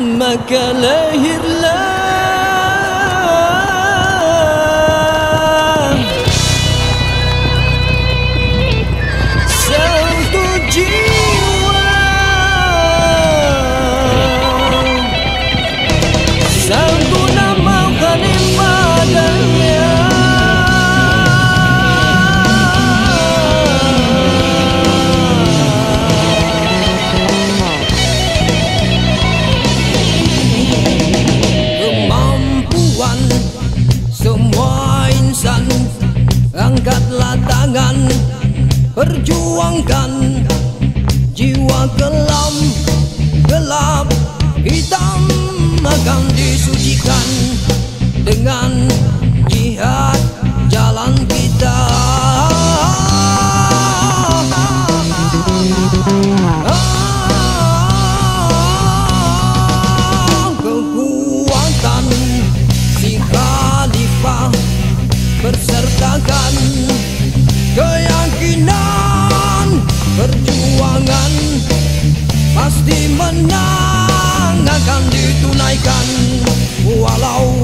مكا لاهر semua insan angkatlah tangan perjuangkan. Jiwa kelam gelap hitam akan disucikan dengan jihad jalan kita bersertakan keyakinan perjuangan pasti menang akan ditunaikan walau